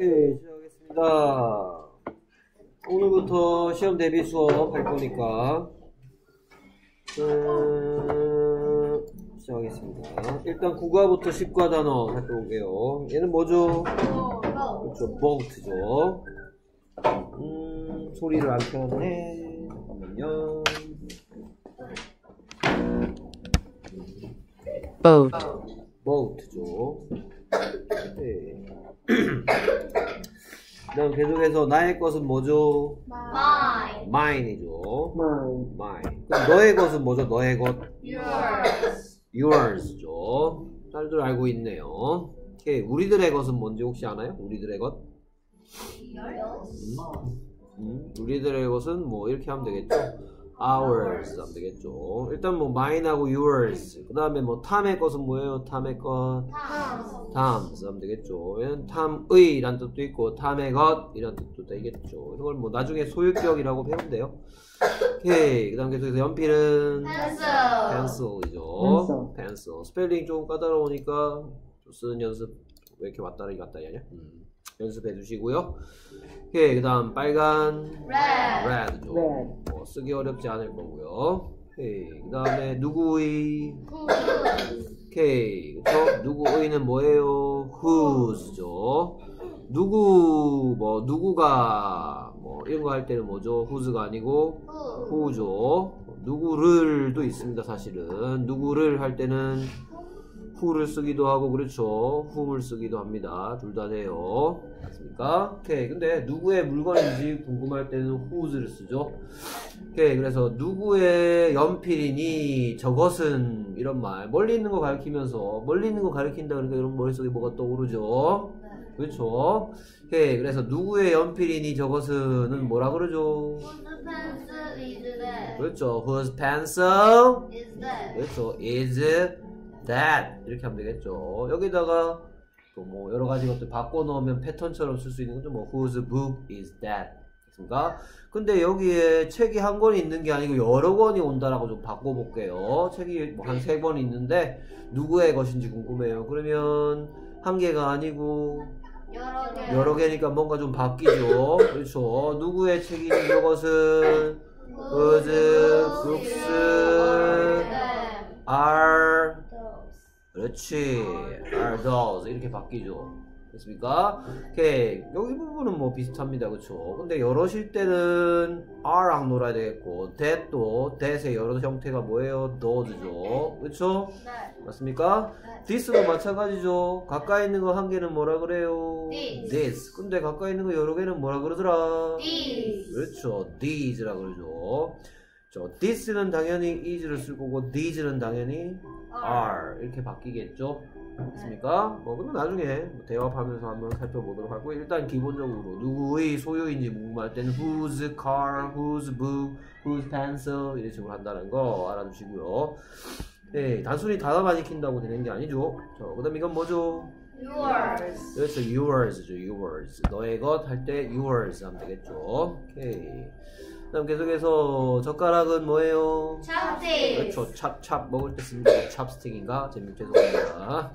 오케이, 시작하겠습니다. 오늘부터 시험 대비 수업 할 거니까, 음, 시작하겠습니다. 일단 9과부터 10과 단어 살펴볼게요. 얘는 뭐죠? 그렇죠, boat죠. 음, 소리를 안 켰네. 잠깐만요. boat, boat죠. 네. 그 다음 계속해서 나의 것은 뭐죠? Mine. mine이죠. mine, mine. 그럼 너의 것은 뭐죠? 너의 것? Yours. yours죠. 딸들 알고 있네요. 오케이. 우리들의 것은 뭔지 혹시 아나요? 우리들의 것? Yours. 음, 우리들의 것은 뭐 이렇게 하면 되겠죠? Ours 하면 되겠죠. 일단 뭐 mine하고 yours. 그 다음에 뭐 Tom의 것은 뭐예요? Tom의 것? Tom's 하면 되겠죠. 얘는 Tom의란 뜻도 있고 Tom의 것 이런 뜻도 되겠죠. 이걸 뭐 나중에 소유격이라고 돼요. 오케이. 그 다음 계속해서 연필은 Pencil. pencil이죠. pencil. 스펠링 좀 까다로우니까 좀 쓰는 연습 왜 이렇게 왔다리 갔다리 하냐? 음, 연습해 주시고요. 오케이. 그 다음 빨간 Red. red죠. red, 뭐 쓰기 어렵지 않을 거고요. 오케이. 그다음에 누구의. 오케이. 그쵸? 누구의는 뭐예요? whose죠. 누구, 뭐, 누구가, 뭐, 이런 거 할 때는 뭐죠? whose가 아니고 Who. who죠. 누구를도 있습니다, 사실은. 누구를 할 때는 who를 쓰기도 하고, 그렇죠. whom을 쓰기도 합니다. 둘 다 돼요. 맞습니까? 오케이. 근데 누구의 물건인지 궁금할 때는 whose를 쓰죠. 오케이. 그래서 누구의 연필이니 저것은 이런 말. 멀리 있는 거 가리키면서 멀리 있는 거 가리킨다 그러니까 여러분 머릿속에 뭐가 떠오르죠? 그렇죠. 오케이. 그래서 누구의 연필이니 저것은 뭐라 그러죠? 그렇죠. Whose pencil Is that? 그렇죠. is that 이렇게 하면 되겠죠. 여기다가 또 뭐 여러 가지 것들 바꿔 넣으면 패턴처럼 쓸 수 있는 거죠. 뭐 whose book is that 됐습니까? 근데 여기에 책이 한 권이 있는 게 아니고 여러 권이 온다라고 좀 바꿔 볼게요. 책이 뭐 한 세 권 있는데 누구의 것인지 궁금해요. 그러면 한 개가 아니고 여러 개. 여러 개니까 뭔가 좀 바뀌죠. 그렇죠. 누구의 책인지 이것은 whose books 그렇지. are those 이렇게 바뀌죠. 됐습니까? 오케이. 여기 부분은 뭐 비슷합니다. 그쵸? 근데 여럿일 때는 are랑 놀아야 되겠고 that도 that의 여럿 형태가 뭐예요? those죠. 그쵸? 네. 맞습니까? this도 마찬가지죠. 가까이 있는 거 한 개는 뭐라 그래요? This. this. 근데 가까이 있는 거 여러 개는 뭐라 그러더라? These. 그렇죠. these라 그러죠. 저 this는 당연히 is를 쓸 거고 these는 당연히 are 이렇게 바뀌겠죠. 됐습니까? 뭐 그건 나중에 뭐 대화하면서 한번 살펴보도록 하고 일단 기본적으로 누구의 소유인지 궁금할 때는 whose car, whose book, whose pencil 이런 식으로 한다는 거 알아두시고요. 네, 단순히 단어만 익힌다고 되는 게 아니죠. 자, 그다음 이건 뭐죠? Yours. 그렇죠, yours죠, yours. 너의 것 할 때 yours 하면 되겠죠. 오케이. 그다음 계속해서 젓가락은 뭐예요? Chopsticks. 그렇죠. 찹찹 먹을 때 쓰는 게 찹스틱인가? 재미 죄송합니다.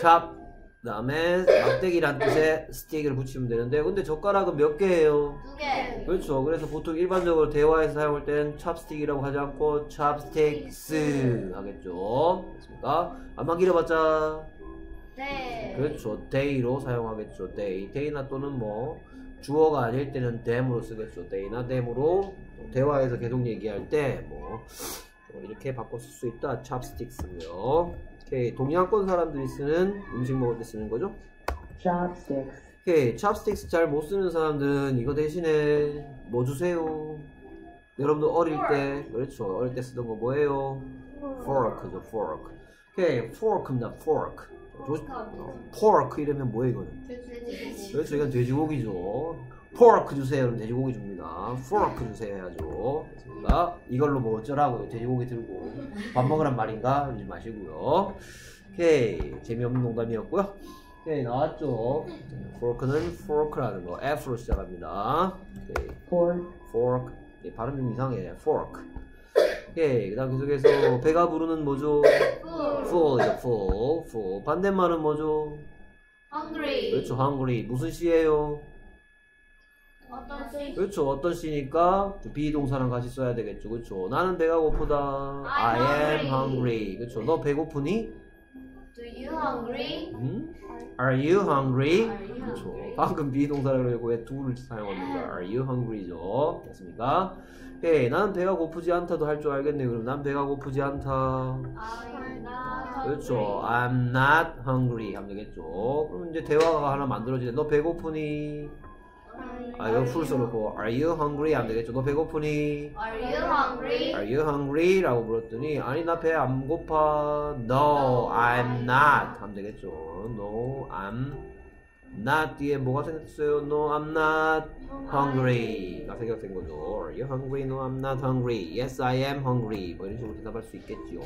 찹. 그다음에 막대기란 뜻의 스틱을 붙이면 되는데 근데 젓가락은 몇 개예요? 두 개. 그렇죠. 그래서 보통 일반적으로 대화에서 사용할 때는 찹스틱이라고 하지 않고 찹스틱스 하겠죠. 됐습니까? 안만 길어봤자 네. 그렇죠. day로 사용하겠죠. day. day나 또는 뭐 주어가 아닐 때는 them으로 쓰겠죠. day나 them으로 대화에서 계속 얘기할 때 뭐 이렇게 바꿔 쓸 수 있다. chopsticks고요. 오케이. 동양권 사람들이 쓰는 음식 먹을 때 쓰는 거죠. chopsticks, 오케이. chopsticks 잘 못 쓰는 사람들은 이거 대신에 뭐 주세요? 여러분들 어릴 때 그렇죠. 어릴 때 쓰던 거 뭐예요? fork죠. fork. 오케이. fork입니다. fork. 조- 어, pork 이러면 뭐예요 이거는? 돼지. 그렇죠. 이건 돼지고기죠. 포크 주세요. 그럼 돼지고기 줍니다. 포크 주세요 해야죠. 됐습니다. 이걸로 뭐 어쩌라고요. 돼지고기 들고 밥 먹으란 말인가? 이러지 마시고요. 오케이. 재미없는 농담이었고요. 오케이. 나왔죠. 포크는 fork라는 거. F로 시작합니다. 오케이. fork, fork. 예, 발음 좀 이상해. fork. 오케이. 그 다음 계속해서 배가 부르는 뭐죠? Full. full. full. 반대말은 뭐죠? hungry. 그렇죠. hungry. 무슨 시예요? 어떤 시? 그렇죠. 어떤 시니까 비동사랑 같이 써야 되겠죠. 그렇죠. 나는 배가 고프다. I I'm am hungry. 그렇죠. 너 배고프니? Do you hungry? 음? Are you hungry? 그렇죠. 방금 비동사를 그리고 왜 do를 사용합니다. Are you hungry죠? 됐습니까? 오케이. 나는 배가 고프지 않다도 할 줄 알겠네요. 그럼 난 배가 고프지 않다. I'm not 그렇죠. I'm not hungry 하면 되겠죠. 그럼 이제 대화가 하나 만들어지네. 너 배고프니? 아, 이거 풀 써놓고 Are you hungry? 하면 되겠죠. 너 배고프니? Are you hungry? Are you hungry? 라고 물었더니 아니 나 배 안 고파. No, I'm not 하면 되겠죠. No, I'm not 뒤에 뭐가 생겼어요? No, I'm not hungry가 생각된 거죠. Are you hungry? No, I'm not hungry. Yes, I am hungry. 뭐 이런 식으로 대답할 수 있겠죠.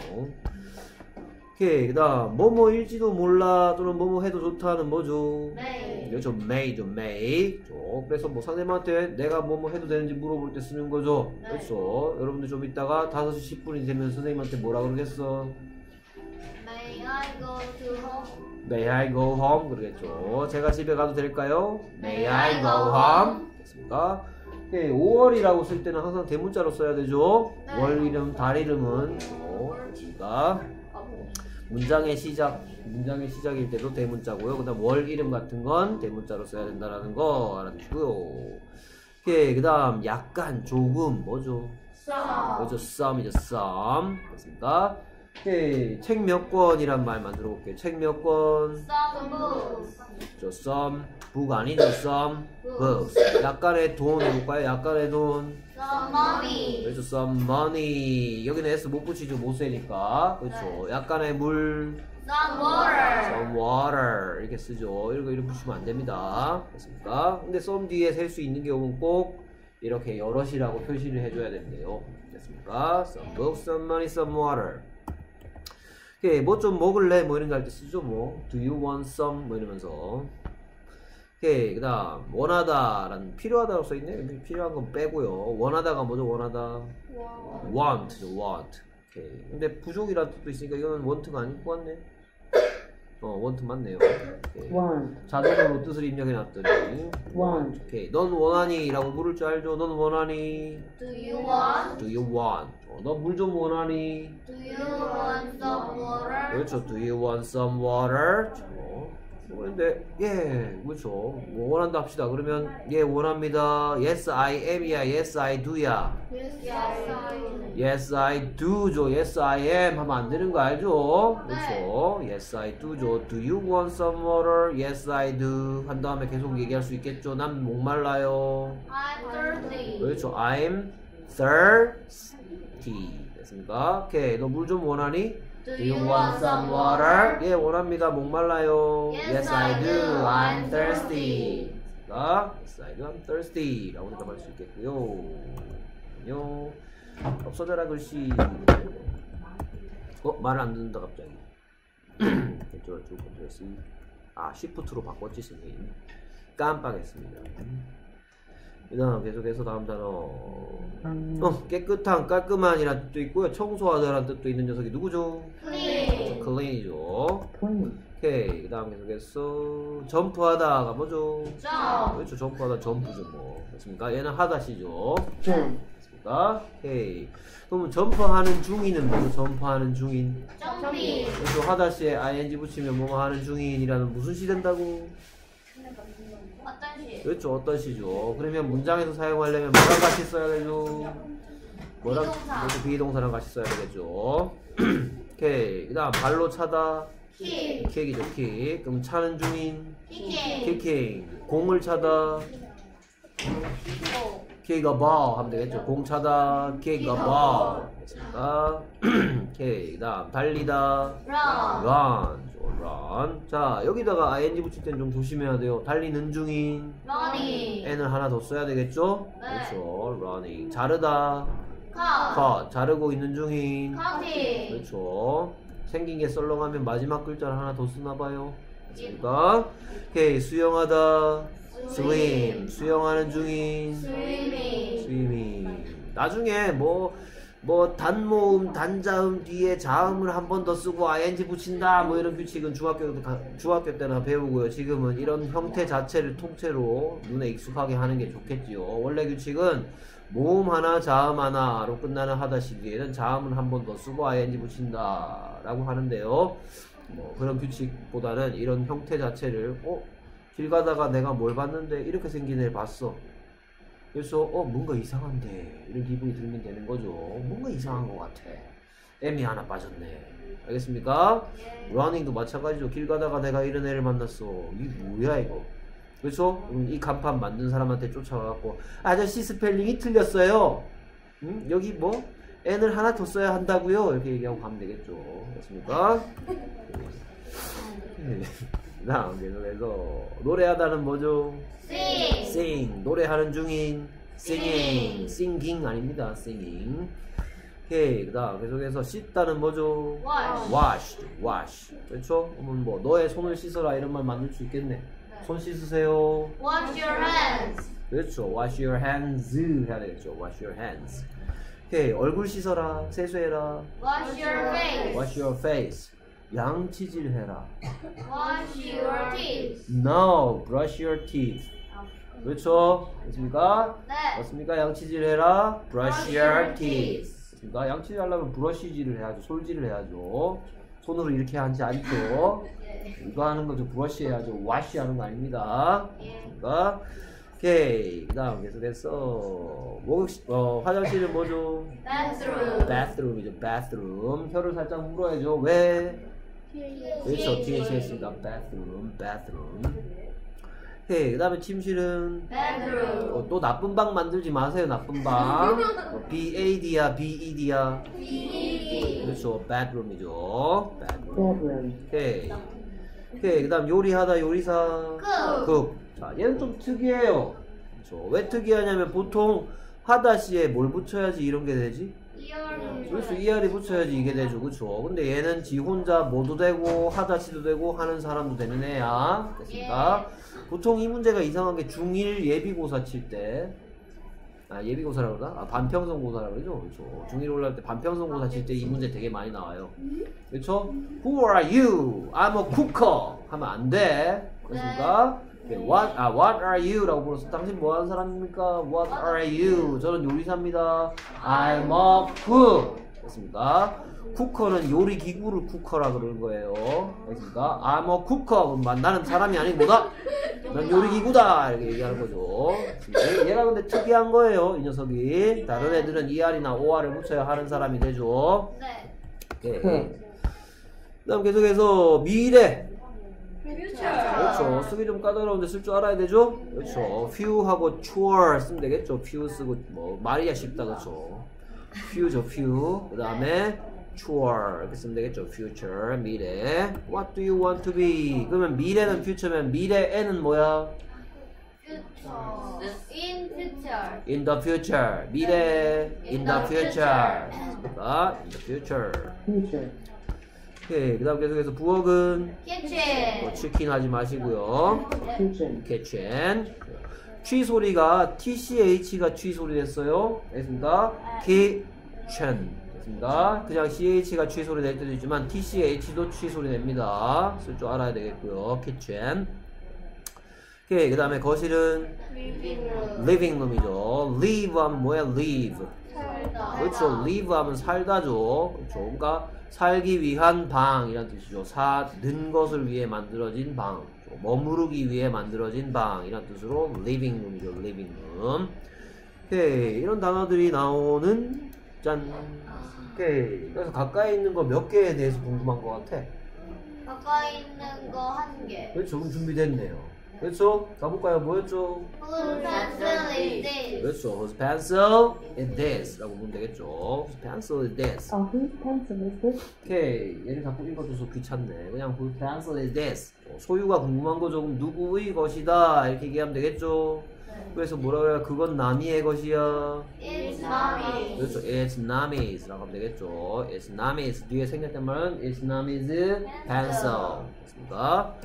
오케이, 그다음 뭐뭐일지도 몰라 또는 뭐뭐 해도 좋다는 뭐죠? May. 그렇죠, may죠, may. 그래서 뭐 상대방한테 내가 뭐뭐 해도 되는지 물어볼 때 쓰는 거죠. 네. 그렇죠. 여러분들 좀 이따가 5시 10분이 되면 선생님한테 뭐라 그러겠어? May I go to home? May I go home? 그러겠죠. 제가 집에 가도 될까요? May I go home? 됐습니까? 네, 5월이라고 쓸 때는 항상 대문자로 써야 되죠. 네. 월 이름, 달 이름은 어, 됐습니까? 문장의 시작, 문장의 시작일 때도 대문자고요. 그다음 월 이름 같은 건 대문자로 써야 된다라는 거 알아두시고요. 오케이, 그다음 약간, 조금, 뭐죠? Some. 그렇죠, some이죠, some. 됐습니까? 오케이, 책 몇 권이란 말 만들어 볼게요. 책 몇 권? Some books. 저 some, book 아니죠, some books. 약간의 돈 해볼까요? 약간의 돈. Some money. 그렇죠, some money. 여기는 s 못 붙이죠, 못 세니까. 그렇죠. 약간의 물. Some water. some water 이렇게 쓰죠. 이런 거 이렇게 붙이면 안 됩니다. 됐습니까? 근데 some 뒤에 셀 수 있는 경우는 꼭 이렇게 여럿이라고 표시를 해줘야 된대요. 됐습니까? some books, some money, some water. 오케이, 뭐 좀 먹을래? 뭐 이런 거 할 때 쓰죠, 뭐. Do you want some? 뭐 이러면서. 오케이, 그 다음, 원하다라는, 필요하다고 써있네? 필요한 건 빼고요. 원하다가 뭐죠, 원하다? want, want. 오케이. 근데 부족이라는 뜻도 있으니까 이거는 want가 아니고 왔네. 어, want 맞네요. 오케이. want, 자동으로 뜻을 입력해 놨더니. want, 오케이. 넌 원하니? 라고 물을 줄 알죠? 넌 원하니? Do you want? Do you want? 어, 너물좀 원하니? Do you want some water? 그렇죠. Do you want some water? 어. 그런데 예, 그렇죠. 뭐 원한다 합시다. 그러면 예, 원합니다. Yes, I am이야. Yes, I do야. Yes, I Yes, I do죠. Yes, I am 하면 안 되는 거 알죠? 그렇죠. Yes, I do죠. Do you want some water? Yes, I do. 한 다음에 계속 얘기할 수 있겠죠. 난 목말라요. I'm thirsty. 그렇죠. I'm thirsty. 됐습니까? 오케이. 너 물 좀 원하니? Do you want some water? 예, 원합니다. 목말라요. Yes, I do. I'm thirsty. 됐습니까? Yes, I do. I'm thirsty. 라고 대답할 수 있겠고요. 안녕. 없어져라 글씨. 어, 말을 안 듣는다 갑자기. 이쪽으로 쭉 컨트롤 아, 시프트로 바꿨지, 선생님. 깜빡했습니다. 그 다음 계속해서 다음 단어. 어, 깨끗한, 깔끔한이라는 뜻도 있고요. 청소하다라는 뜻도 있는 녀석이 누구죠? Clean. 클린이죠. clean, 오케이. 그 다음 계속해서 점프하다가 뭐죠? Jump. 그렇죠. 점프하다 점프죠 뭐. 됐습니까? 얘는 하다시죠. jump, 됐습니까? 오케이. 그러면 점프하는 중인은 뭐죠? 점프하는 중인. Jumping. 그래서 하다시에 ing 붙이면 뭐뭐 하는 중인이라는 무슨 시 된다고? 어떤 시? 그렇죠. 어떤 시죠. 그러면 문장에서 사용하려면 뭐랑 같이 써야 되죠? 뭐랑 비동사. 비동사랑 같이 써야 되겠죠. 오케이. 그 다음 발로 차다. Kick. 킥이죠. 킥. 그럼 차는 중인. Kicking. 키킹. 공을 차다. A ball 하면 되겠죠. 공 차다. a ball. 됐습니까? 오케이. 그 다음 달리다. Run. run. Run. 자, 여기다가 ing 붙일 땐 좀 조심해야 돼요. 달리는 중인. Running. n을 하나 더 써야 되겠죠? 네. 그렇죠. running. 자르다. Cut. cut. 자르고 있는 중인. Cutting. 그렇죠. 생긴 게 썰렁하면 마지막 글자를 하나 더 쓰나 봐요. 됐습니까? 오케이. 수영하다. swim. 수영하는 중인. Swimming. 스위밍. 나중에 뭐 뭐 단모음, 단자음 뒤에 자음을 한 번 더 쓰고 ing 붙인다 뭐 이런 규칙은 중학교 때 중학교 때나 배우고요. 지금은 이런 형태 자체를 통째로 눈에 익숙하게 하는 게 좋겠지요. 원래 규칙은 모음 하나, 자음 하나로 끝나는 하다 시기에는 자음은 한번 더 쓰고 ing 붙인다 라고 하는데요. 뭐 그런 규칙보다는 이런 형태 자체를 어? 길 가다가 내가 뭘 봤는데 이렇게 생긴 애를 봤어. 그래서 어 뭔가 이상한데 이런 기분이 들면 되는 거죠. 뭔가 이상한 것 같아. M이 하나 빠졌네. 알겠습니까? running도 마찬가지죠. 길 가다가 내가 이런 애를 만났어. 이 뭐야 이거? 그래서 음, 이 간판 만든 사람한테 쫓아가고 아저씨 스펠링이 틀렸어요. 음? 여기 뭐 N을 하나 더 써야 한다고요? 이렇게 얘기하고 가면 되겠죠. 그렇습니까? 네. 그다음 계속해서 노래하다는 뭐죠? Sing. sing 노래하는 중인 singing singing 아닙니다 singing 오케이 그다음 계속해서 씻다는 뭐죠 Wash. wash wash 그렇죠 그러면 뭐 너의 손을 씻어라 이런 말 만들 수 있겠네 손 씻으세요 Wash your hands. 그렇죠 wash your hands 해야 되겠죠 wash your hands 오케이 얼굴 씻어라 세수해라 Wash your face. wash your face 양치질해라 Wash your teeth. no brush your teeth 그렇죠 됐습니까 네. 맞습니까? 양치질 해라. brush your teeth. 맞습니까? 양치질 하려면 브러쉬질을 해야죠. 솔질을 해야죠. 손으로 이렇게 하지 않죠. 이거 하는 거죠. 브러쉬 해야죠. 와시 하는 거 아닙니다. 맞습니까? 오케이. 그 다음 계속해서 목, 어, 화장실은 뭐죠? Bathroom. bathroom이죠. bathroom. 혀를 살짝 물어야죠. 왜? 그렇죠. 뒤에 했습니다. bathroom, bathroom. 오케이. 그 다음에 침실은 Bedroom. 어, 또 나쁜 방 만들지 마세요 나쁜 방 어, BAD야 BED야 B. 그렇죠 bedroom이죠 bedroom 오케이 오케이 그 다음 요리하다 요리사 Cook. 자 얘는 좀 특이해요 그렇죠 왜 특이하냐면 보통 하다시에 뭘 붙여야지 이런 게 되지 그렇죠 ER이 붙여야지 이게 되죠 그렇죠 근데 얘는 지 혼자 뭐도 되고 하다시도 되고 하는 사람도 되는 애야 됐습니까 보통 이 문제가 이상한 게 중1 예비고사 칠 때, 아, 예비고사라고 그러나? 아, 반평성고사라고 그러죠? 그렇죠. 중1 올라올 때 반평성고사 칠 때 이 문제 되게 많이 나와요. 그렇죠? Who are you? I'm a cooker. 하면 안 돼. 그렇습니까? 네, what, 아, what are you? 라고 물어서 당신 뭐 하는 사람입니까? What are you? 저는 요리사입니다. I'm a cook. 됐습니까? 쿠커는 요리 기구를 쿠커라 그러는 거예요. 알겠습니까? I'm a cooker. 그럼 나는 사람이 아닌 뭐다? 난 요리 기구다. 이렇게 얘기하는 거죠. 얘- 얘가 근데 특이한 거예요. 이 녀석이. 다른 애들은 ER이나 OR을 붙여야 하는 사람이 되죠. 네. 오케이. 그 다음 계속해서 미래. 그렇죠. 쓰기 좀 까다로운데 쓸 줄 알아야 되죠? 그렇죠. few하고 chore 쓰면 되겠죠. few 쓰고 뭐 말이야 쉽다 그렇죠. few죠, few. 그 다음에 chore 이렇게 쓰면 되겠죠. future 미래. What do you want to be? 그러면 미래는 future면 미래에는 뭐야? Future. In future. In the future. 미래 in the future. 그러니까 in the future. 오케이. 그 다음 계속해서 부엌은 뭐 Kitchen. 치킨 하지 마시고요. kitchen, kitchen. 취 소리가 TCH가 취 소리 됐어요. 알겠습니까? kitchen. 됐습니다. 그냥 CH가 취 소리 낼 때도 있지만 TCH도 취 소리 냅니다. 쓸 줄 알아야 되겠고요. kitchen. 오케이. 그 다음에 거실은 Living room. living room이죠. live 하면 뭐야? live. 살다. 그렇죠. live 하면 살다죠. 그렇죠. 그러니까 살기 위한 방이란 뜻이죠. 사는 것을 위해 만들어진 방. 머무르기 위해 만들어진 방이란 뜻으로 living room이죠. living room. 오케이. 이런 단어들이 나오는 짠. 오케이. 그래서 가까이 있는 거 몇 개에 대해서 궁금한 것 같아. 가까이 있는 거 한 개. 그렇죠. 그럼 준비됐네요. 그렇죠. 가볼까요? 뭐였죠? Whose pencil is this? 그렇죠. Whose pencil is this? 라고 보면 되겠죠. Whose pencil is this? oh, whose pencil is this? 오케이 얘를 자꾸 읽어줘서 귀찮네 그냥 whose pencil is this 어, 소유가 궁금한 거 조금 누구의 것이다 이렇게 얘기하면 되겠죠 그래서 뭐라 그래요 그건 나미의 것이야 It's mommy. 그렇죠 it's Nami's 라고 하면 되겠죠 it's Nami's 뒤에 생략된 말은 it's Nami's pencil 됐습니까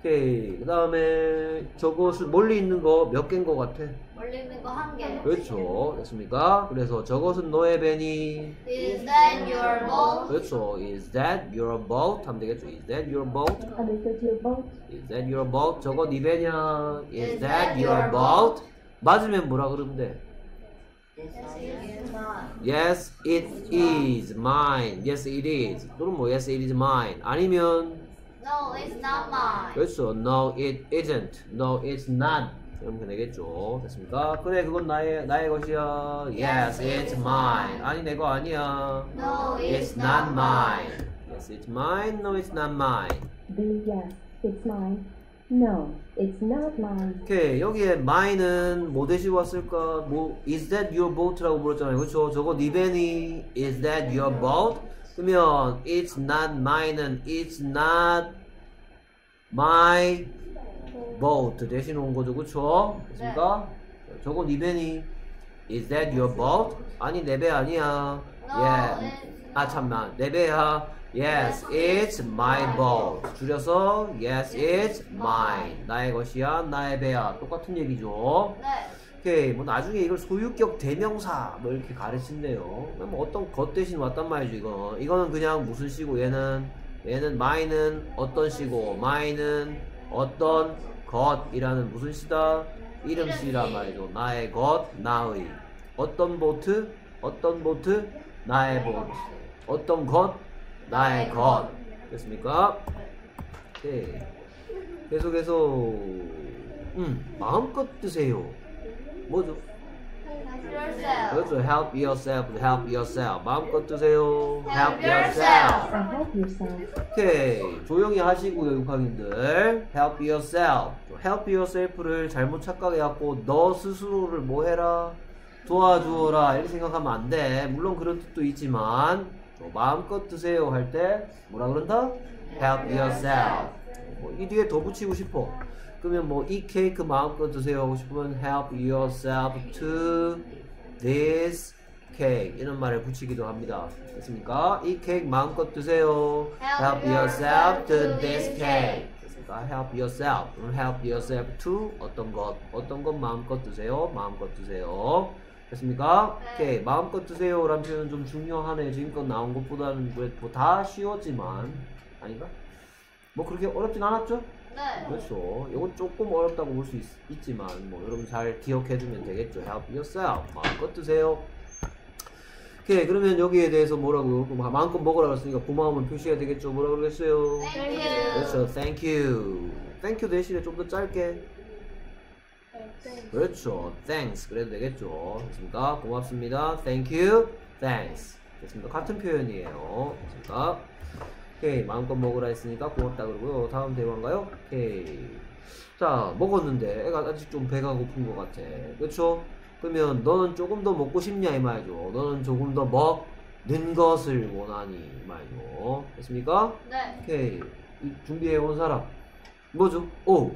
오케이. 그 다음에 저것은 멀리 있는 거 몇 개인 것 같아? 멀리 있는 거 한 개. 그렇죠. 됐습니까? 그래서 저것은 너의 벤이. Is that your boat? 그렇죠. Is that your boat? 하면 되겠죠. Is that your boat? And is it your boat? Is that your boat? 저거 네 배냐? Is Is that that your boat? 맞으면 뭐라 그러면 돼? Yes, it is not. Yes, it is mine. Yes, it is. 또는 뭐 Yes, it is mine. 아니면 No, it's not mine. 그렇죠. No, it isn't. No, it's not. 이러면 되겠죠. 됐습니까? 그래, 그건 나의 나의 것이야. Yes, it's mine. 아니 내 거 아니야. No, It's not mine. Yes, it's mine. No, it's not mine. B. Yes, it's mine. No, it's not mine. 오케이 여기에 mine은 뭐 대시 왔을까? 뭐 is that your boat라고 물었잖아요. 그렇죠? 저거 네 벤이 is that your boat? 그러면 it's not mine은 it's not my boat 대신 온 거죠. 그렇죠? 됐습니까? 저거 네 벤이 is that your boat? 아니 내 배 아니야. No, yeah. 아 참나 내 배야. Yes, it's my boat. 줄여서 yes, it's mine. 나의 것이야, 나의 배야. 똑같은 얘기죠. 네. 오케이, 뭐 나중에 이걸 소유격 대명사 뭐 이렇게 가르친대요. 뭐 어떤 것 대신 왔단 말이죠, 이거. 이거는 그냥 무슨 시고 얘는 얘는 mine은 어떤 시고 mine은 어떤 것이라는 무슨 시다? 이름 시란 말이죠. 나의 것, 나의. 어떤 보트? 어떤 보트? 나의 보트. 어떤 것? 나의 것. 됐습니까? 오케이. 계속해서 음, 마음껏 드세요. 뭐죠? Yourself. 그렇죠. Help yourself, help yourself. 마음껏 드세요. Help yourself. And help yourself. 오케이. 조용히 하시고요, 6학년들. Help yourself. Help yourself를 잘못 착각해갖고 너 스스로를 뭐 해라? 도와주어라. 이렇게 생각하면 안 돼. 물론 그런 뜻도 있지만 또 마음껏 드세요 할 때 뭐라 그런다? Help yourself. 뭐 이 뒤에 더 붙이고 싶어. 그러면 뭐 이 케이크 마음껏 드세요 하고 싶으면 help yourself to this cake 이런 말을 붙이기도 합니다. 됐습니까? 이 케이크 마음껏 드세요. Help yourself to this cake. 됐습니까? Help yourself. help yourself to 어떤 것, 어떤 것 마음껏 드세요. 마음껏 드세요. 됐습니까? 네. 오케이. 마음껏 드세요 라는 표현은 좀 중요하네. 지금껏 나온 것보다는 뭐 다 쉬웠지만 아닌가? 뭐 그렇게 어렵진 않았죠? 네. 그렇죠. 이건 조금 어렵다고 볼 수 있지만 뭐 여러분 잘 기억해두면 되겠죠. Help yourself. 마음껏 드세요. 오케이. 그러면 여기에 대해서 뭐라고요? 그럼 마음껏 먹으라 그랬으니까 고마움을 표시해야 되겠죠. 뭐라고 그랬어요? Thank you. 그렇죠. Thank you. Thank you 대신에 좀 더 짧게. 그렇죠. Thanks. 그래도 되겠죠. 됐습니까? 고맙습니다. Thank you. Thanks. 됐습니다. 같은 표현이에요. 됐습니까? 오케이. 마음껏 먹으라 했으니까 고맙다 그러고요. 다음 대화인가요? 오케이. 자, 먹었는데 애가 아직 좀 배가 고픈 것 같아. 그렇죠? 그러면 너는 조금 더 먹고 싶냐 이 말이죠. 너는 조금 더 먹는 것을 원하니 이 말이죠. 됐습니까? 네. 오케이. 이 준비해 온 사람. 뭐죠? 오.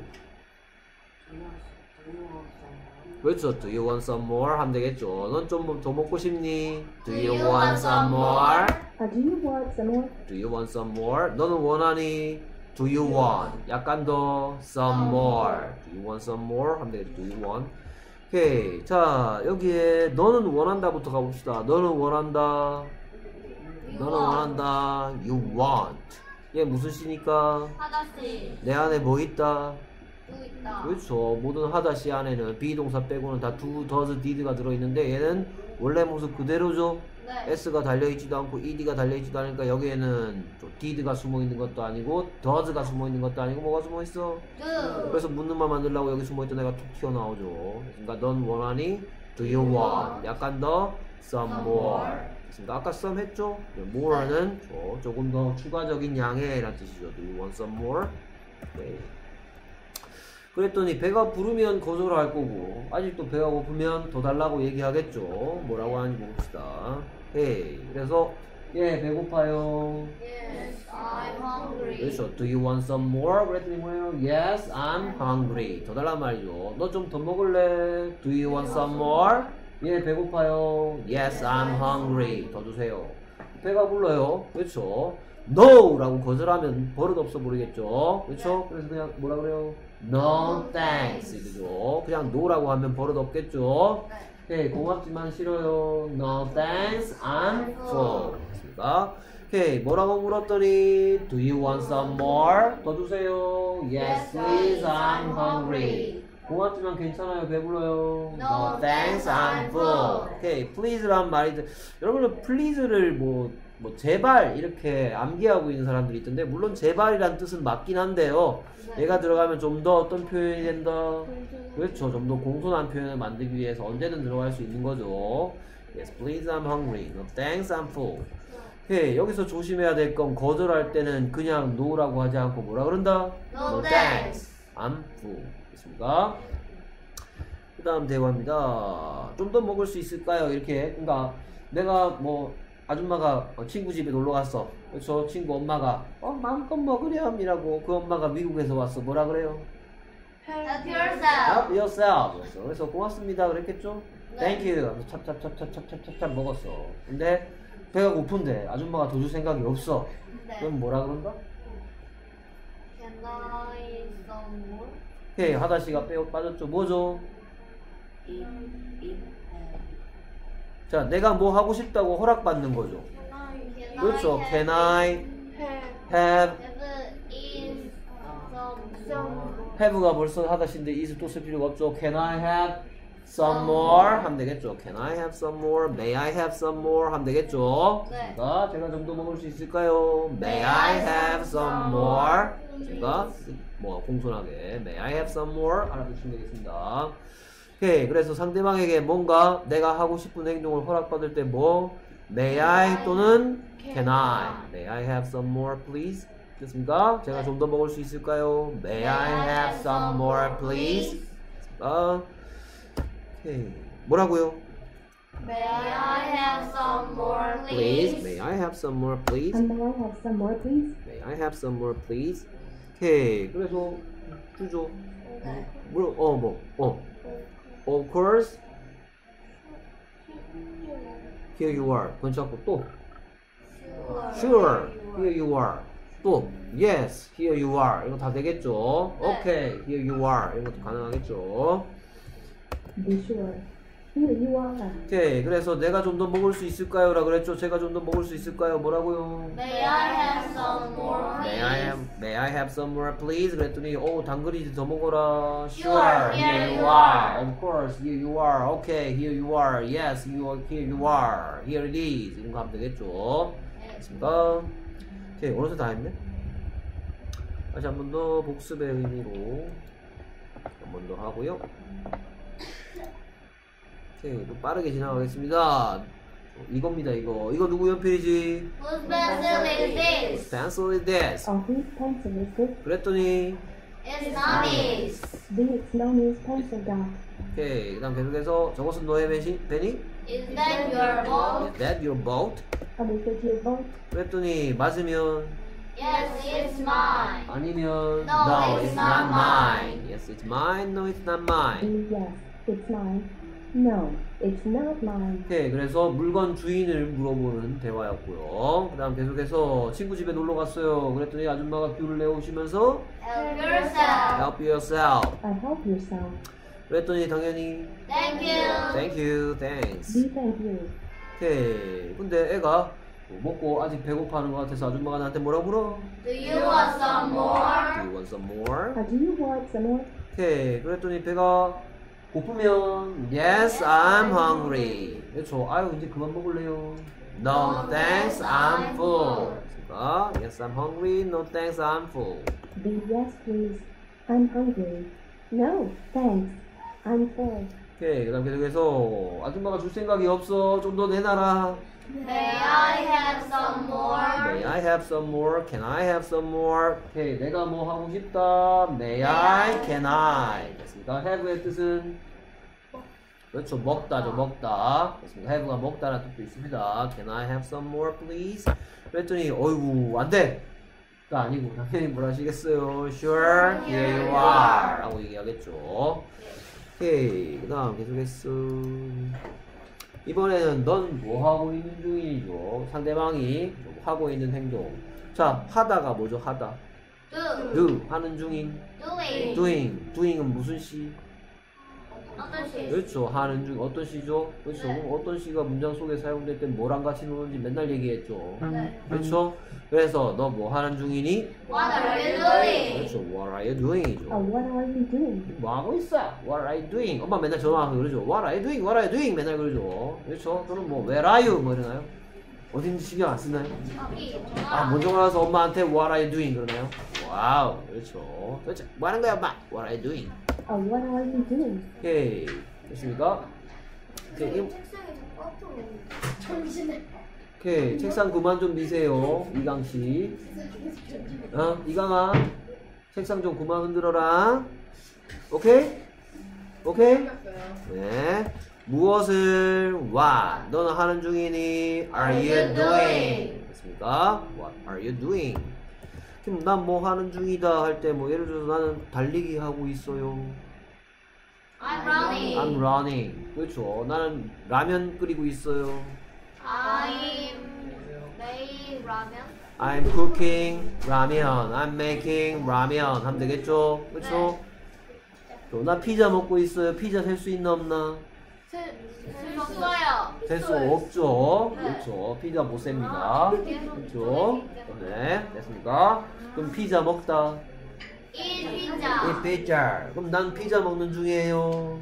그렇죠. Do you want some more? 하면 되겠죠. 넌 좀 더 먹고 싶니? Do you want some more? Uh, do you want some more? Do you want some more? 너는 원하니? Do you want? 약간 더 some more. Do you want some more? 하면 되겠죠. Do you want? 오케이. 자, 여기에 너는 원한다부터 가봅시다. 너는 원한다. 너는 원한다. You want. 얘 무슨 시니까? 하다씨. 내 안에 뭐 있다? 있다. 그렇죠. 모든 하다시 안에는 비동사 빼고는 다 do, does, did가 들어있는데 얘는 원래 모습 그대로죠. 네. s가 달려있지도 않고 ed가 달려있지도 않으니까 여기에는 또 did가 숨어있는 것도 아니고 does가 숨어있는 것도 아니고 뭐가 숨어있어? Do. 그래서 묻는 말 만들려고 여기 숨어있던 애가 툭 튀어나오죠. 그러니까 넌 원하니? Do you want? 약간 더 some more. 됐습니다. 아까 some 했죠? more는 저, 조금 더 추가적인 양의 라는 뜻이죠. Do you want some more? 네. 그랬더니 배가 부르면 거절을 할 거고 아직도 배가 고프면 더 달라고 얘기하겠죠. 뭐라고 하는지 봅시다. 헤이. 그래서 예 배고파요. Yes, I'm hungry. 그렇죠. Do you want some more? 그랬더니 뭐예요? Yes, I'm hungry. 더 달란 말이죠. 너 좀 더 먹을래? Do you want some more? 예, 배고파요. Yes, I'm hungry. 더 주세요. 배가 불러요. 그렇죠. NO라고 거절하면 버릇 없어 보이겠죠. 그렇죠? 그래서 그냥 뭐라 그래요? No thanks 이죠. 그냥 no라고 하면 버릇 없겠죠. 네. 오케이, 고맙지만 싫어요. No thanks, I'm full. 됐습니다. 오케이, 뭐라고 물었더니 Do you want some more? 더 주세요. Yes, please, I'm hungry. 고맙지만 괜찮아요. 배불러요. No, thanks, I'm full. 오케이, please란 말이 여러분은 please를 뭐, 뭐 제발 이렇게 암기하고 있는 사람들이 있던데 물론 제발이란 뜻은 맞긴 한데요. 얘가 들어가면 좀 더 어떤 표현이 된다. 그렇죠. 좀 더 공손한 표현을 만들기 위해서 언제든 들어갈 수 있는 거죠. Yes, please, I'm hungry. No, thanks, I'm full. 오케이, 여기서 조심해야 될 건 거절할 때는 그냥 no라고 하지 않고 뭐라 그런다? No thanks. I'm full. 됐습니까? 그 다음 대화입니다. 좀 더 먹을 수 있을까요? 이렇게. 그러니까 내가 뭐 아줌마가 어, 친구 집에 놀러 갔어. 저 친구 엄마가 어 마음껏 먹으렴이라고 그 엄마가 미국에서 왔어. 뭐라 그래요? Help yourself. Help yourself. 그래서, 고맙습니다. 그랬겠죠? 네. Thank you. 찹찹찹찹찹찹찹 먹었어. 근데 배가 고픈데 아줌마가 도줄 생각이 없어. 네. 그럼 뭐라 그런다? Can I some more? 네, 하다시가 빼 빠졌죠. 뭐죠? 이, 이. 자, 내가 뭐 하고 싶다고 허락받는 거죠. 그렇죠. Can I have, have가 벌써 하다 씨인데 is을 또쓸 필요가 없죠. Can I have some more? 하면 되겠죠. Can I have some more? May I have some more? 하면 되겠죠. 네. 자, 제가 좀 더 먹을 수 있을까요? May I have some more? 제가 뭐 공손하게 May I have some more? 알아두시면 되겠습니다. 오케이. 그래서 상대방에게 뭔가 내가 하고 싶은 행동을 허락받을 때 뭐? May I 또는 Can I? May I have some more, please? 됐습니까? 제가 좀 더 먹을 수 있을까요? May I have some more, please? 됐습니까? 오케이. 뭐라고요? May I have some more, Please. May I have some more, please? May I have some more, please? May I have some more, please? 오케이. 그래서 주죠. 네. 뭐, 어, 뭐, 어. Of course. Here you are. 괜찮고 또. Sure. Here you are. 또. Yes. Here you are. 이거 다 되겠죠? 네. Okay. Here you are. 이런 것도 가능하겠죠? Be sure. Here you are. 오케이. 그래서 내가 좀 더 먹을 수 있을까요? 라 그랬죠? 제가 좀 더 먹을 수 있을까요? 뭐라고요? May I have some more, May I have May I have some more please? 그랬더니 오 당근이지 더 먹어라. Sure, here you are. Of course, here you are. Okay, here you are. Yes, you are. Here you are. Here it is. 이런 거 하면 되겠죠. 됐습니까? 오케이 오늘도 다 했네. 다시 한 번 더 복습의 의미로 한 번 더 하고요. 오케이 또 빠르게 지나가겠습니다. 이겁니다 이거. 이거 누구 연필이지? Whose pencil is this? Pencil is this. Of whose pencil is this? 그랬더니 It's Nami's. This Nomi's pencil dot. 오케이 그 다음 계속해서 저것은 너의 배시, 배니? Is that your boat? Is that your boat? And is it your boat? 그랬더니 맞으면 Yes, it's mine. 아니면 No, it's not mine. Yes, it's mine. No, it's not mine. Yes, it's mine. No, it's not mine. 오케이 그래서 물건 주인을 물어보는 대화였고요. 그 다음 계속해서 친구 집에 놀러 갔어요. 그랬더니 아줌마가 귤을 내오시면서 Help yourself. help yourself. I help yourself. 그랬더니 당연히 Thank you. thank you, thanks. Be thank you. 오케이. 근데 애가 뭐 먹고 아직 배고파하는 것 같아서 아줌마가 나한테 뭐라 물어? Do you want some Do more? you want some more? Uh, do you want some more? 오케이. 그랬더니 배가 고프면 Yes, I'm hungry. 그렇죠. 아유 이제 그만 먹을래요. No, thanks, I'm full. 그러니까 Yes, I'm hungry. No, thanks, I'm full. Be yes, please. I'm hungry. No, thanks. I'm full. 오케이. 그다음 계속해서 아줌마가 줄 생각이 없어. 좀 더 내놔라. May I have some more? May I have some more? Can I have some more? 오케이. 내가 뭐 하고 싶다. May I? Can I? 됐습니다. have의 뜻은 그렇죠. 먹다죠. 먹다. 됐습니다. have가 먹다라는 뜻도 있습니다. Can I have some more, please? 그랬더니 어이구 안 돼. 가 아니고 당연히 뭘 하시겠어요? Sure, here you are. 라고 얘기하겠죠. 오케이. 그 다음 계속했어. 이번에는 넌 뭐 하고 있는 중이죠? 상대방이 좀 하고 있는 행동. 자, 하다가 뭐죠? 하다. Do. do 하는 중인 Doing. doing. doing은 무슨 시? 어떤 시? 그렇죠. 하는 중 어떤 시죠? 그렇죠. 네. 어떤 시가 문장 속에 사용될 때 뭐랑 같이 노는지 맨날 얘기했죠. 네. 그렇죠. 그래서 너 뭐 하는 중이니? What are you doing? 그렇죠. What are you doing이죠. Oh, what are you doing? 뭐 하고 있어? What are you doing? 엄마 맨날 전화와서 그러죠. What are you doing? What are you doing? 맨날 그러죠. 그렇죠. 또는 뭐 Where are you? 뭐 이러나요? 어딘지 신경 안 쓰나요? 아, 먼저 가서 엄마한테 What are you doing? 그러나요? 와우, 그렇죠. 그렇죠. 뭐 하는 거야, 엄마? What are you doing? Oh, what are you doing? 오케이. 됐습니까? 오케이. 이- 책상에 자꾸 앞으로 정신을 오케이. 책상 그만 좀 미세요. 이강 씨. 어, 이강아. 책상 좀 그만 흔들어라. 오케이? 오케이? 네. 무엇을 what 너는 하는 중이니 are you doing 됐습니까? what are you doing 그럼 난뭐 하는 중이다 할 때 뭐 예를 들어서 나는 달리기 하고 있어요. I'm running. I'm running. 그렇죠. 나는 라면 끓이고 있어요. I'm 매일 라면. I'm cooking 라면. I'm making 라면. 하면 되겠죠? 그렇죠? 또나 피자 먹고 있어요. 피자 셀 수 있나 없나? 수 없어요. 셀수 없죠. 그렇죠. 피자 못 셉니다. 그렇죠. 네, 됐습니까? 그럼 피자 먹다. Eat 이 pizza. 피자. 그럼 난 피자 먹는 중이에요.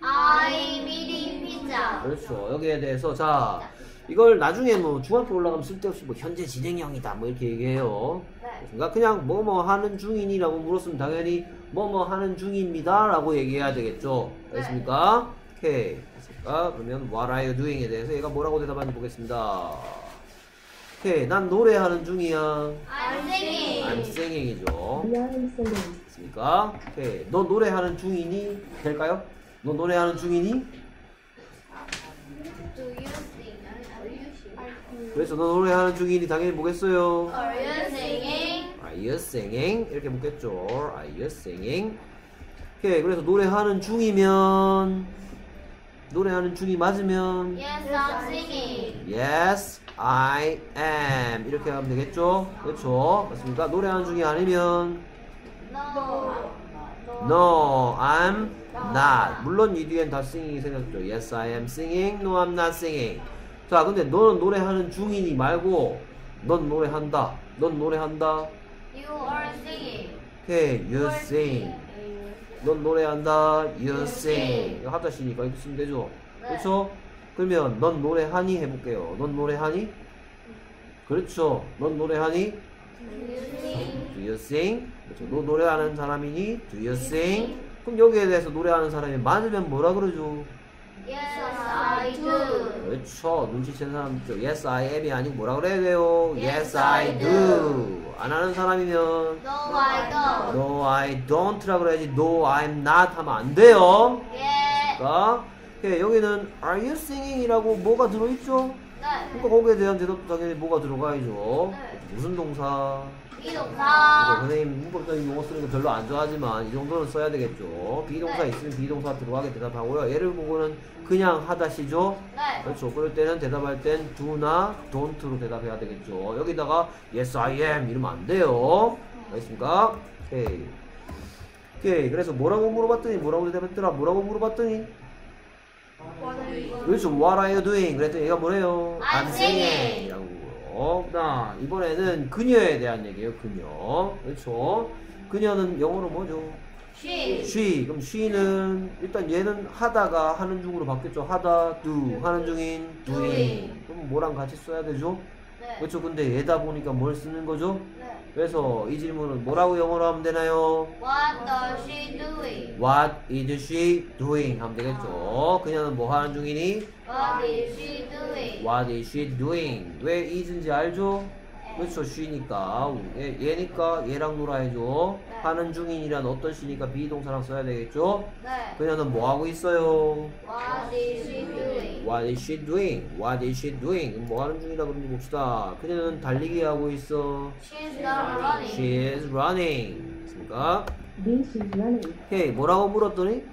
I'm eating pizza. 그렇죠. 여기에 대해서 자 이걸 나중에 뭐 중학교 올라가면 쓸데없이 뭐 현재 진행형이다 뭐 이렇게 얘기해요. 네. 그러니까 그냥 뭐 뭐 하는 중이니라고 물었으면 당연히 뭐 뭐 하는 중입니다라고 얘기해야 되겠죠. 알겠습니까? 오케이. 됐습니까? 그러면 what are you doing에 대해서 얘가 뭐라고 대답하는지 보겠습니다. 오케이. 난 노래하는 중이야. I'm singing. I'm singing이죠. We are singing. 됐습니까? 오케이. 너 노래하는 중이니? 될까요? 너 노래하는 중이니? Do you sing? Are you sing? 그래서 너 노래하는 중이니 당연히 뭐겠어요? Are you singing? Are you singing? 이렇게 묻겠죠. Are you singing? 오케이. 그래서 노래하는 중이면 노래하는 중이 맞으면 Yes, I'm singing. Yes, I am 이렇게 하면 되겠죠? 그렇죠? 맞습니까? 노래하는 중이 아니면 No. No, I'm not. 물론 이 뒤엔 다 singing이 생겼죠. Yes, I am singing. No, I'm not singing. 자, 근데 너는 노래하는 중이니 말고 넌 노래한다. 넌 노래한다. You are singing. 오케이, you sing. 넌 노래한다. You sing. 이거 하다 시니까 이렇게 쓰면 되죠. 네. 그렇죠? 그러면 넌 노래하니 해볼게요. 넌 노래하니? 그렇죠. 넌 노래하니? Do you sing? Do you sing? 그렇죠. 너 노래하는 사람이니? Do you sing? 그럼 여기에 대해서 노래하는 사람이 맞으면 뭐라 그러죠? Yes, I do. 그렇죠. 눈치챈 사람 있죠. Yes, I am이 아니고 뭐라 그래야 돼요? Yes, I do. 안 하는 사람이면 No, I don't. No, I don't라 그래야지. No, I'm not 하면 안 돼요. 예. 자, 오케이, 여기는 Are you singing이라고 뭐가 들어있죠? 네. 그러니까 거기에 대한 대답도 당연히 뭐가 들어가야죠. 네. 무슨 동사? 비동사. 선생님 문법적인 용어 쓰는 거 별로 안 좋아하지만 이 정도는 써야 되겠죠. 비동사 네. 있으면 비동사 들어가게 대답하고요. 얘를 보고는 그냥 하다시죠. 네. 그렇죠. 그럴 때는 대답할 땐 do나 don't로 대답해야 되겠죠. 여기다가 yes I am 이러면 안 돼요. 알겠습니까? 오케이. 오케이. 그래서 뭐라고 물어봤더니 뭐라고 대답했더라? 뭐라고 물어봤더니 그렇죠. What are you doing? 그랬더니 얘가 뭐래요? I'm singing. 자, 이번에는 그녀에 대한 얘기예요. 그녀. 그렇죠. 그녀는 영어로 뭐죠? She. she. 그럼 she는 일단 얘는 하다가 하는 중으로 바뀌었죠. 하다, do. 하는 중인 doing. doing. 그럼 뭐랑 같이 써야 되죠? 네. 그렇죠. 근데 얘다 보니까 뭘 쓰는 거죠? 네. 그래서 이 질문은 뭐라고 영어로 하면 되나요? What does she doing? What is she doing? 하면 되겠죠. 그녀는 뭐 하는 중이니? What is she doing? What is she doing? 왜 is인지 알죠? 그렇죠. she니까 얘, 얘니까 얘랑 놀아야죠. 네. 하는 중인이란 어떤 시니까 비동사랑 써야 되겠죠. 네. 그녀는 뭐 하고 있어요? What is she doing? What is she doing? What is she doing? 뭐 하는 중이라 그런지 봅시다. 그녀는 달리기 하고 있어. She's not running. She is running. 됐습니까? B, she's running. 오케이. 뭐라고 물었더니?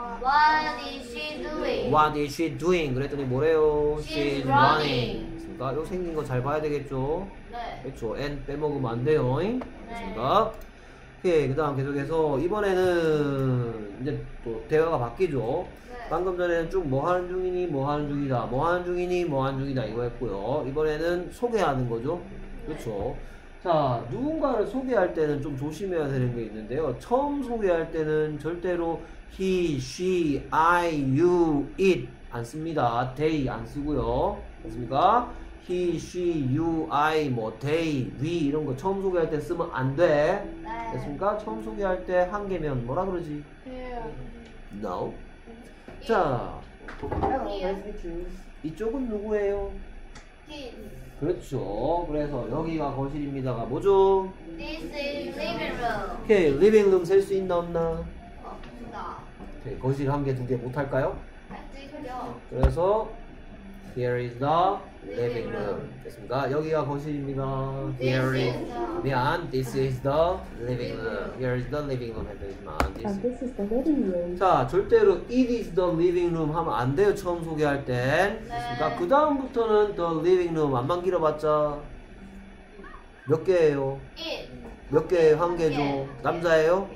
What is she doing? What is she doing? 그랬더니 뭐래요? She's running. 됐습니까? 요 생긴 거 잘 봐야 되겠죠? 네. 그렇죠. n 빼먹으면 안 돼요. 됐습니까? 오케이. 그 다음 계속해서 이번에는 이제 또 대화가 바뀌죠. 네. 방금 전에는 쭉 뭐 하는 중이니 뭐 하는 중이다 뭐 하는 중이니 뭐 하는 중이다 이거 했고요 이번에는 소개하는 거죠 그렇죠 자 누군가를 소개할 때는 좀 조심해야 되는 게 있는데요 처음 소개할 때는 절대로 he, she, I, you, it 안 씁니다 they 안 쓰고요 됐습니까? he, she, you, I, 뭐 they, we 이런 거 처음 소개할 때 쓰면 안 돼 네. 됐습니까? 처음 소개할 때 한 개면 뭐라 그러지? no 자 the juice? 이쪽은 누구예요? 그렇죠. 그래서 여기가 거실입니다가 뭐죠? This is living room. 오케이, 리빙룸 셀수 있나 없나? 없다. 오케이, 거실 한 개, 두 개 못할까요? 그래서 here is the living room. 됐습니까? 여기가 거실입니다. Here This is 미안, this is the living room. Here is the living room Oh, this this is the living room. 자, 절대로 it is the living room 하면 안 돼요. 처음 소개할 땐. 됐습니까? 그 다음부터는 the living room 안만 길어봤자 몇 개예요? It. 몇 개예요? 한 개죠. 남자예요?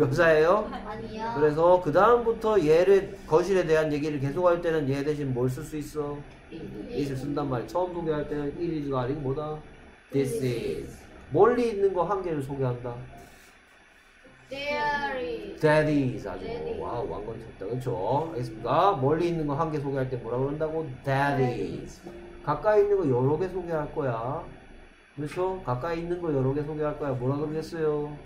여자예요? 아니야. 그래서 그 다음부터 얘를 거실에 대한 얘기를 계속할 때는 얘 대신 뭘 쓸 수 있어? it을 쓴단 말이야. 처음 소개할 때는 it is가 아니고 뭐다? this is. 멀리 있는 거 한 개를 소개한다. There is. that is 아주 is. wow 왕건 쳤다 그렇죠? 알겠습니까? 멀리 있는 거 한 개 소개할 때 뭐라 그런다고? that is. 가까이 있는 거 여러 개 소개할 거야. 그렇죠? 가까이 있는 거 여러 개 소개할 거야. 뭐라 그러겠어요?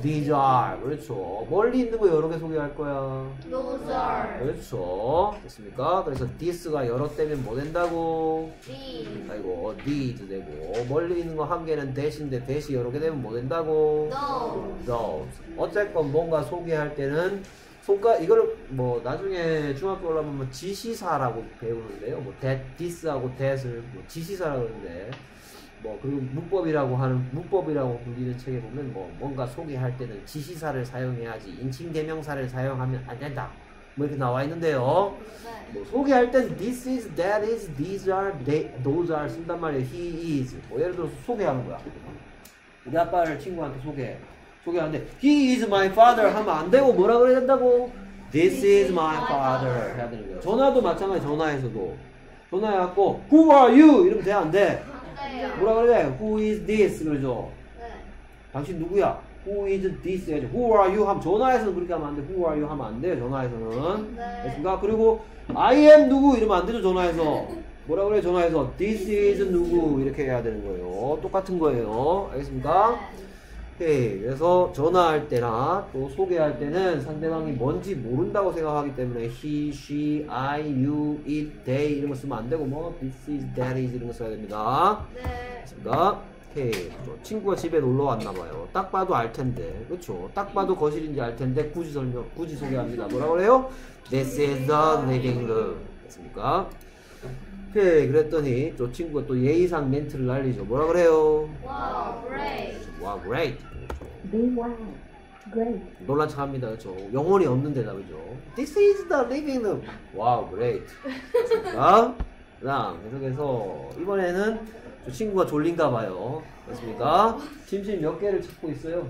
these are. 그렇죠. 멀리 있는 거 여러 개 소개할 거야. Those are. 그렇죠. 됐습니까? 그래서 this가 여러 때면 뭐 된다고? These. 아이고, these 되고. 멀리 있는 거 한 개는 that인데 that이 여러 개 되면 뭐 된다고? Those. those. 어쨌건 뭔가 소개할 때는 손가 이거를 뭐 나중에 중학교 올라가면 지시사라고 배우는데요. 뭐 that, this하고 that을 뭐 지시사라고 그러는데 뭐 그리고 문법이라고 하는 문법이라고 불리는 책에 보면 뭐 뭔가 소개할 때는 지시사를 사용해야지 인칭 대명사를 사용하면 안 된다. 뭐 이렇게 나와 있는데요. 네. 뭐 소개할 땐 this is, that is, these are, they, those are 쓴단 말이에요. he is. 뭐 예를 들어서 소개하는 거야. 우리 아빠를 친구한테 소개. 소개하는데 he is my father 하면 안 되고 뭐라 그래야 된다고? this is my father 해야 되는 거야. 전화도 마찬가지 전화에서도 전화해갖고 who are you 이러면 돼안 돼? 네. 뭐라 그래? who is this 그러죠. 네. 당신 누구야? who is this 해야죠. who are you 하면 전화에서는 그렇게 하면 안 돼. who are you 하면 안 돼요. 전화에서는. 네. 됐습니까? 그리고 I am 누구 이러면 안 되죠. 전화에서. 뭐라 그래? 전화에서 this is 누구 이렇게 해야 되는 거예요. 똑같은 거예요. 알겠습니까? 오케이. 그래서 전화할 때나 또 소개할 때는 상대방이 뭔지 모른다고 생각하기 때문에 he, she, I, you, it, they 이런 거 쓰면 안 되고 뭐 this is, that is 이런 거 써야 됩니다. 네. 됐습니까? 오케이. 저 친구가 집에 놀러 왔나 봐요. 딱 봐도 알 텐데. 그렇죠? 딱 봐도 거실인지 알 텐데 굳이 설명, 굳이 소개합니다. 뭐라 그래요? This is the living room. 됐습니까? 오케이. 그랬더니 저 친구가 또 예의상 멘트를 날리죠. 뭐라 그래요? Wow, great. 와, great. Be wow. Great. 놀란 척 합니다. 그렇죠? 영혼이 없는 대답이죠. This is the living room. wow, great. 됐습니까? 그 다음, 계속해서, 이번에는 저 친구가 졸린가 봐요. 됐습니까? 침실 몇 개를 찾고 있어요?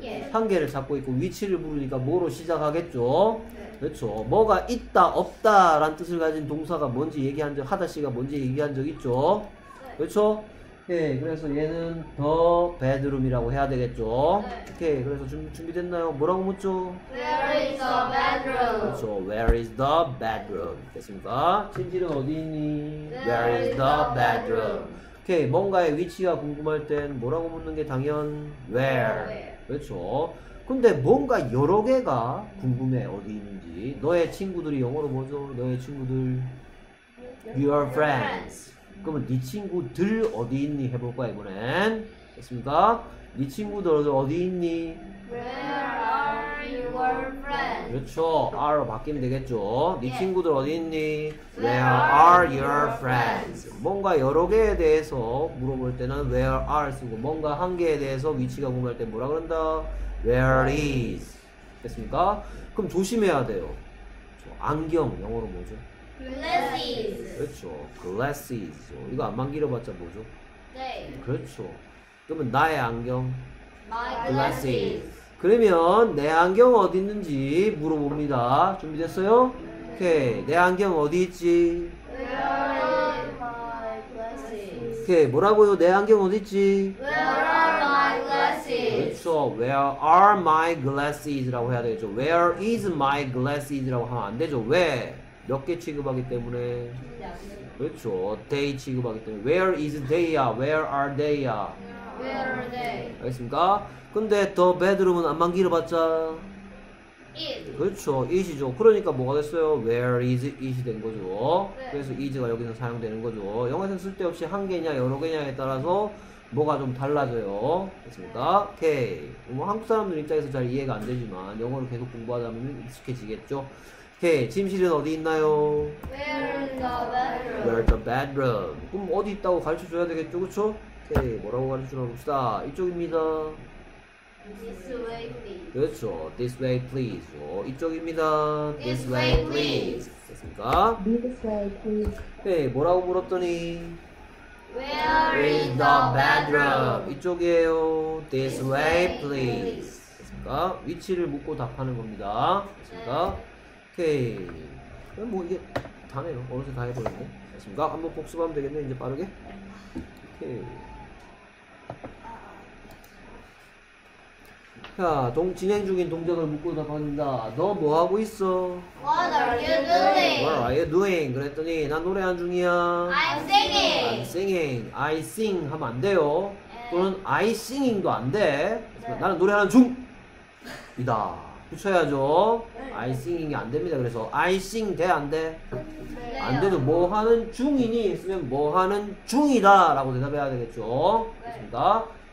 한 개. 한 개를 찾고 있고, 위치를 부르니까 뭐로 시작하겠죠? 네. 그렇죠. 뭐가 있다, 없다, 라는 뜻을 가진 동사가 뭔지 얘기한 적, 하다 씨가 뭔지 얘기한 적 있죠? 네. 그렇죠? 예, 그래서 얘는 더 베드룸이라고 해야 되겠죠? 네. 오케이, 그래서 준비, 준비됐나요? 뭐라고 묻죠? Where is the bedroom? 그렇죠. Where is the bedroom? 됐습니까? 침실은 어디 있니? Where is the bedroom? 오케이, 뭔가의 위치가 궁금할 땐 뭐라고 묻는 게 당연? Where? 그렇죠. 근데 뭔가 여러 개가 궁금해 어디 있는지. 너의 친구들이 영어로 뭐죠? 너의 친구들 your friends. 그러면 네 친구들 어디 있니 해볼 거야 이번엔. 됐습니까? 네 친구들 어디 있니? Where are your friends? 그렇죠. R로 바뀌면 되겠죠. 네 예. 친구들 어디 있니? Where Where are your friends? 뭔가 여러 개에 대해서 물어볼 때는 where are 쓰고 뭔가 한 개에 대해서 위치가 궁금할 때 뭐라 그런다? Where is? 됐습니까? 그럼 조심해야 돼요. 저 안경 영어로 뭐죠? Glasses. 그렇죠. glasses. 이거 안만 길어봤자 뭐죠? 네. 그렇죠. 그러면 나의 안경. My glasses. 그러면 내 안경 어디 있는지 물어봅니다. 준비됐어요? 오케이. 내 안경 어디 있지? 오케이. 뭐라고요? 내 안경 어디 있지? 그렇죠. Where are my glasses라고 해야 되겠죠. Where is my glasses라고 하면 안 되죠. 왜? 몇 개 취급하기 때문에. 그렇죠. They 취급하기 때문에. Where is they야? Where are they야? Where they? 알겠습니까? 근데 더 bedroom은 안만 길어봤자 It. 그렇죠. it이죠. 그러니까 뭐가 됐어요? Where is it이 된 거죠. 네. 그래서 is가 여기서 사용되는 거죠. 영어에서 쓸데없이 한 개냐 여러 개냐에 따라서 뭐가 좀 달라져요. 됐습니까? 오케이. 뭐 한국 사람들 입장에서 잘 이해가 안 되지만 영어를 계속 공부하다 보면 익숙해지겠죠. 오케이. 침실은 어디 있나요? Where is the bedroom? Where's the bedroom? 그럼 어디 있다고 가르쳐 줘야 되겠죠, 그렇죠? 오케이. 뭐라고 가르쳐 주나 봅시다. 이쪽입니다. This way, please. 그렇죠. This way, please. 어, 이쪽입니다. This way, please. 됐습니까? Be this way, please. 네, 뭐라고 물었더니 Where is the bedroom? 이쪽이에요. This way, please. 됐습니까? 위치를 묻고 답하는 겁니다. 됐습니까? 오케이. 그럼 뭐 이게 다네요. 어느새 다 해버렸네. 됐습니까? 한번 복습하면 되겠네. 이제 빠르게. 오케이. 자, 동, 진행 중인 동작을 묻고 답합니다. 너 뭐 하고 있어? What are you What doing? are you doing? 그랬더니 나 노래한 중이야. I'm I'm singing. singing. I sing 하면 안 돼요. 또는 I singing도 안 돼. 그래서 나는 노래하는 중이다. 붙여야죠. Singing이 안 됩니다. 그래서 sing 돼? 안 돼? 안 돼도 뭐 하는 중이니? 했으면 뭐 하는 중이다. 라고 대답해야 되겠죠.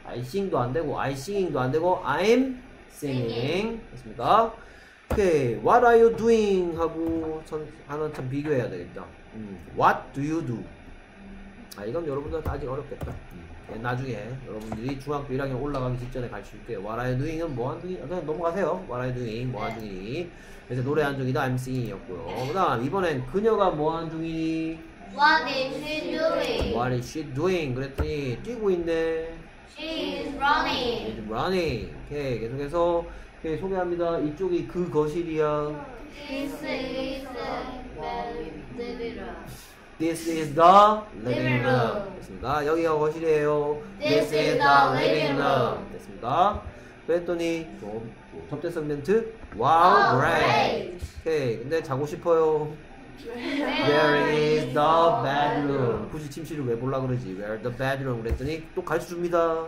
I sing도 안 되고, singing도 안 되고, I'm singing. 됐습니까? 오케이. What are you doing? 하고 참, 하나 참 비교해야 되겠다. 음, What do you do? 아, 이건 여러분들한테 아직 어렵겠다. 음, 예, 나중에 여러분들이 중학교 1학년 올라가기 직전에 가르칠게요. What are you doing은 뭐 하는 중이? 그냥 넘어가세요. What are you doing? 뭐 하는 중이니? 그래서 노래 한 중이다. I'm singing이었고요. 그 다음, 이번엔 그녀가 뭐 하는 중이니? What is she doing? What is she doing? 그랬더니 뛰고 있네. She is running. She's running. 오케이. 계속해서 오케이, 소개합니다. 이쪽이 그 거실이야. This is the bedroom. This is the living room. 됐습니다. 여기가 거실이에요. This is the living room. 됐습니다. 그랬더니 또 접대성 멘트. Wow, great. 오케이. 근데 자고 싶어요. Where is the bedroom? 굳이 침실을 왜 볼라 그러지? Where the bedroom? 그랬더니 또 가르쳐 줍니다.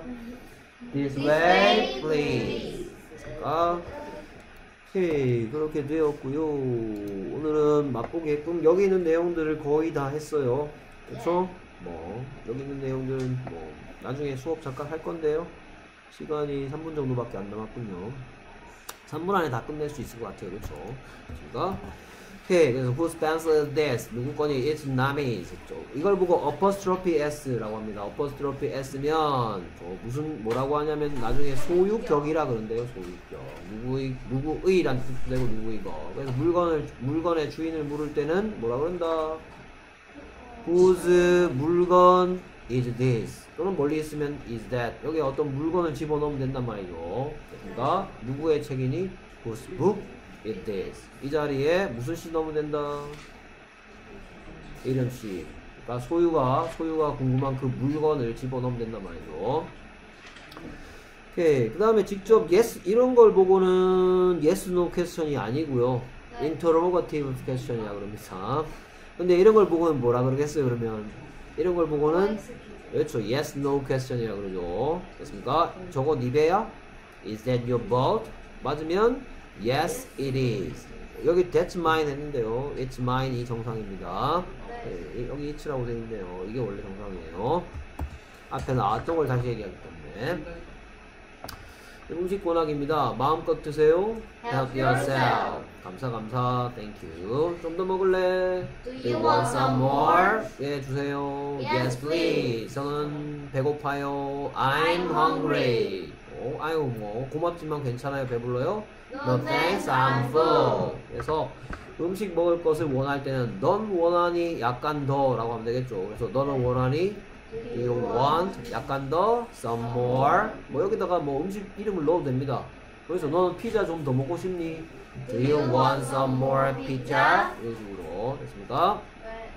This way, please. 됐습니까? 오케이 그렇게 되었고요. 오늘은 그럼 여기 있는 내용들을 거의 다 했어요. 그렇죠? 뭐 여기 있는 내용들은 뭐 나중에 수업 잠깐 할 건데요. 시간이 3분 정도밖에 안 남았군요. 3분 안에 다 끝낼 수 있을 것 같아요. 그렇죠? 그러니까 오케이 그래서 whose pencil is this? 누구 거니? It's 했죠. 이걸 보고 apostrophe s라고 합니다. apostrophe s면 저 무슨 뭐라고 하냐면 나중에 소유격이라 그런데요. 소유격 누구의 누구의란 뜻도 되고 누구이거. 그래서 물건을 물건의 주인을 물을 때는 뭐라 그런다? whose 물건 is this 또는 멀리 있으면 is that 여기 어떤 물건을 집어넣으면 된단 말이죠. 그러니까 누구의 책이니? whose book is this 이 자리에 무슨 시 넣으면 된다? 이름씨. 그러니까 소유가 소유가 궁금한 그 물건을 집어넣으면 된단 말이죠. 오케이. 그 다음에 직접 yes 이런 걸 보고는 yes no 퀘스천이 아니고요. 네. interrogative 퀘스천이라 그럽니다. 근데 이런 걸 보고는 뭐라 그러겠어요 그러면 이런 걸 보고는 그렇죠 yes no question이라 그러죠 됐습니까? 저거 니베야? Is that your boat? 맞으면 yes it is 여기 that's mine 했는데요 it's mine 이 정상입니다 네, 여기 it라고 되어 있네요 이게 원래 정상이에요 앞에 나왔던 걸 다시 얘기하기 때문에 음식 권학입니다 마음껏 드세요 Help yourself. 감사 감사 thank you 좀 더 먹을래? Do you want some more? 예, 주세요. Yes, please. 저는 배고파요. I'm hungry. 어, 아유, 뭐, 고맙지만 괜찮아요. 배불러요? No thanks, I'm full. 그래서 음식 먹을 것을 원할 때는 넌 원하니 약간 더 라고 하면 되겠죠. 그래서 너는 원하니 Do you want 약간 더 some more 뭐 여기다가 뭐 음식 이름을 넣어도 됩니다. 그래서 너는 피자 좀 더 먹고 싶니? Do you want some more pizza? 이런 식으로 됐습니까? 네.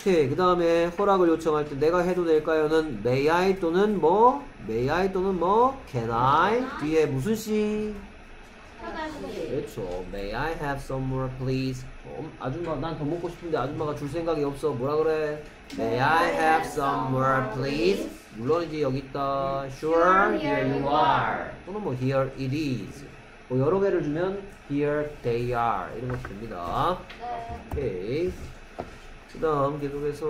오케이 그 다음에 허락을 요청할 때 내가 해도 될까요는 may I 또는 뭐 may I 또는 뭐 can I 뒤에 무슨 시 그렇죠 may I have some more please 어, 아줌마 난 더 먹고 싶은데 아줌마가 줄 생각이 없어 뭐라 그래 may I have some more please 물론이지 여기 있다 sure here you are 또는 뭐 here it is 뭐 여러 개를 주면 here they are 이런 것도 됩니다 네. 오케이. 그 다음 계속해서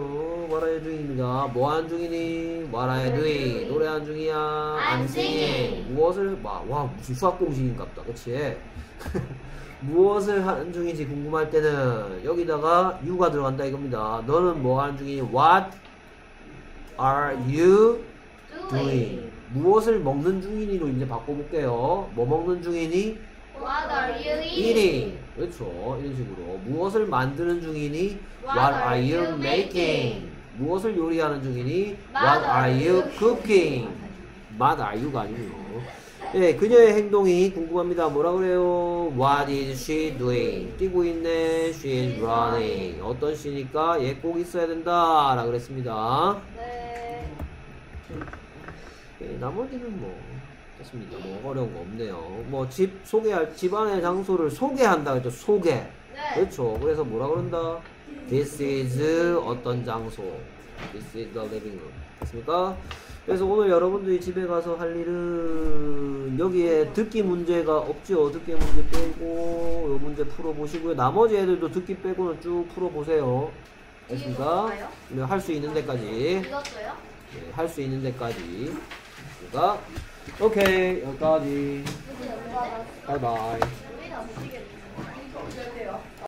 what are you doing입니다. 뭐 하는 중이니? what are you doing? 노래하는 중이야? I'm I'm singing. 무엇을, 와, 와 무슨 수학 공식인갑다. 그치? 무엇을 하는 중인지 궁금할 때는 여기다가 you가 들어간다 이겁니다. 너는 뭐 하는 중이니? what are you doing? 무엇을 먹는 중이니로 이제 바꿔볼게요. 뭐 먹는 중이니? What are you eating? 그렇죠. 이런 식으로. 무엇을 만드는 중이니? What are you making? 무엇을 요리하는 중이니? What are you cooking? What are you가 아니고. 예, 그녀의 행동이 궁금합니다. 뭐라 그래요? What is she doing? 뛰고 있네. She is running. 어떤 시니까 얘꼭 있어야 된다. 라 그랬습니다. 네. 예, 나머지는 뭐 됐습니다. 뭐 어려운 거 없네요. 뭐 집 소개할 집안의 장소를 소개한다 그랬죠. 소개. 네. 그렇죠. 그래서 뭐라 그런다? This is 어떤 장소. This is the living room. 됐습니까? 그래서 오늘 여러분들이 집에 가서 할 일은 여기에 듣기 문제가 없죠. 듣기 문제 빼고 요 문제 풀어보시고요. 나머지 애들도 듣기 빼고는 쭉 풀어보세요. 됐습니까? 네, 할 수 있는 데까지. 읽었어요? 네, 할 수 있는 데까지. 됐습니까? 오케이, 여기까